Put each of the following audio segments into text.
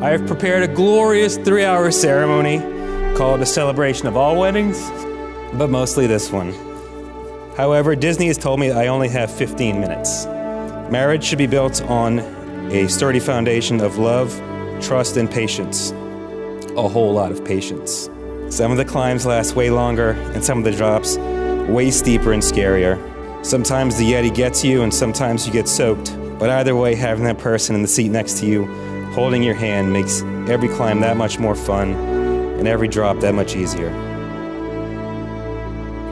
I've prepared a glorious three hour ceremony called a celebration of all weddings, but mostly this one. However, Disney has told me I only have 15 minutes. Marriage should be built on a sturdy foundation of love, trust, and patience. A whole lot of patience. Some of the climbs last way longer, and some of the drops way steeper and scarier. Sometimes the Yeti gets you, and sometimes you get soaked. But either way, having that person in the seat next to you, holding your hand, makes every climb that much more fun and every drop that much easier.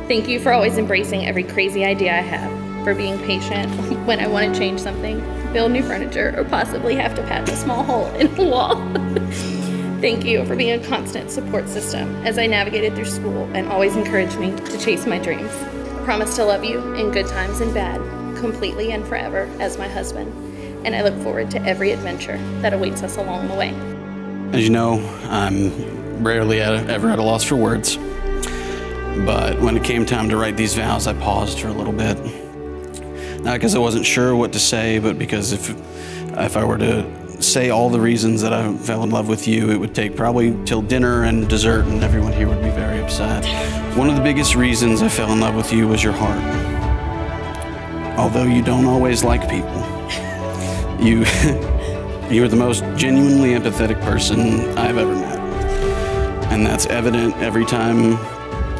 Thank you for always embracing every crazy idea I have, for being patient when I want to change something, build new furniture, or possibly have to patch a small hole in the wall. Thank you for being a constant support system as I navigated through school and always encouraged me to chase my dreams. I promise to love you in good times and bad, completely and forever as my husband, and I look forward to every adventure that awaits us along the way. As you know, I'm rarely at, ever at a loss for words. But when it came time to write these vows, I paused for a little bit. Not because I wasn't sure what to say, but because if, if I were to say all the reasons that I fell in love with you, it would take probably till dinner and dessert, and everyone here would be very upset. One of the biggest reasons I fell in love with you was your heart. Although you don't always like people, you, you're the most genuinely empathetic person I've ever met. And that's evident every time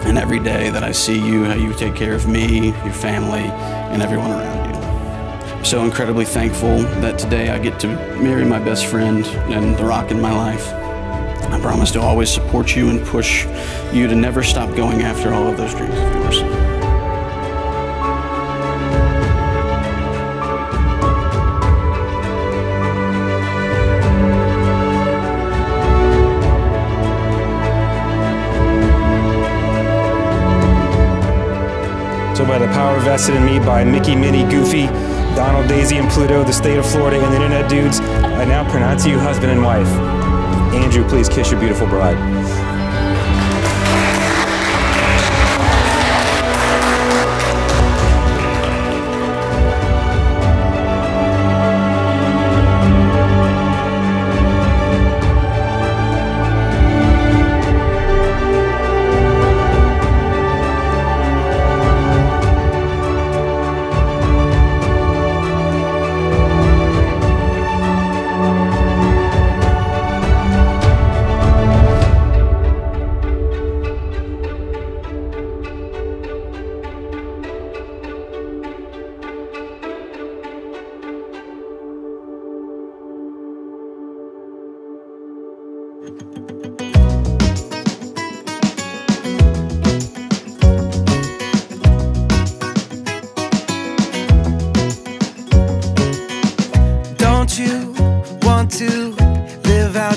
and every day that I see you, how you take care of me, your family, and everyone around you. So incredibly thankful that today I get to marry my best friend and the rock in my life. I promise to always support you and push you to never stop going after all of those dreams of yours. So by the power vested in me by Mickey, Minnie, Goofy, Donald, Daisy, and Pluto, the state of Florida, and the internet dudes, I now pronounce you husband and wife. Andrew, please kiss your beautiful bride.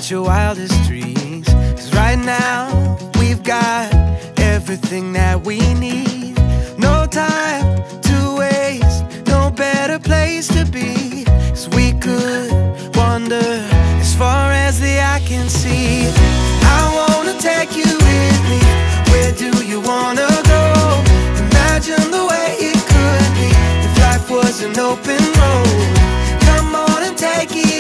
Your wildest dreams? Cause right now we've got everything that we need. No time to waste, no better place to be. Cause we could wander as far as the eye can see. I wanna take you with me. Where do you wanna go? Imagine the way it could be if life was an open road. Come on and take it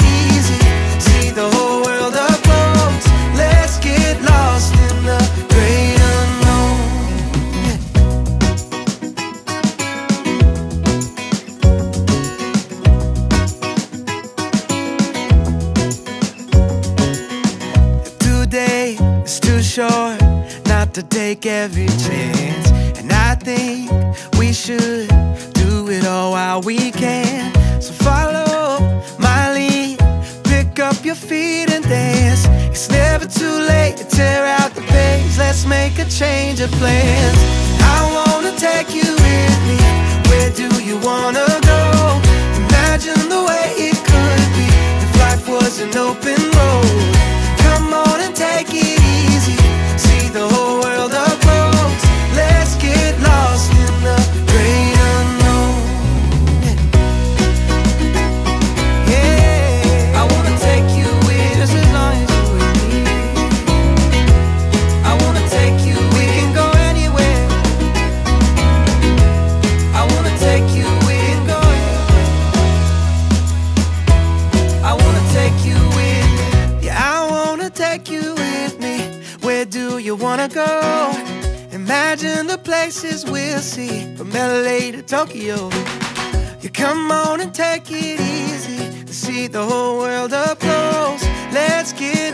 short not to take every chance. And I think we should do it all while we can. So follow my lead, pick up your feet and dance. It's never too late to tear out the page. Let's make a change of plans. I wanna take you with me. Where do you wanna go? Imagine the places we'll see from LA to Tokyo. You come on and take it easy to see the whole world up close. Let's get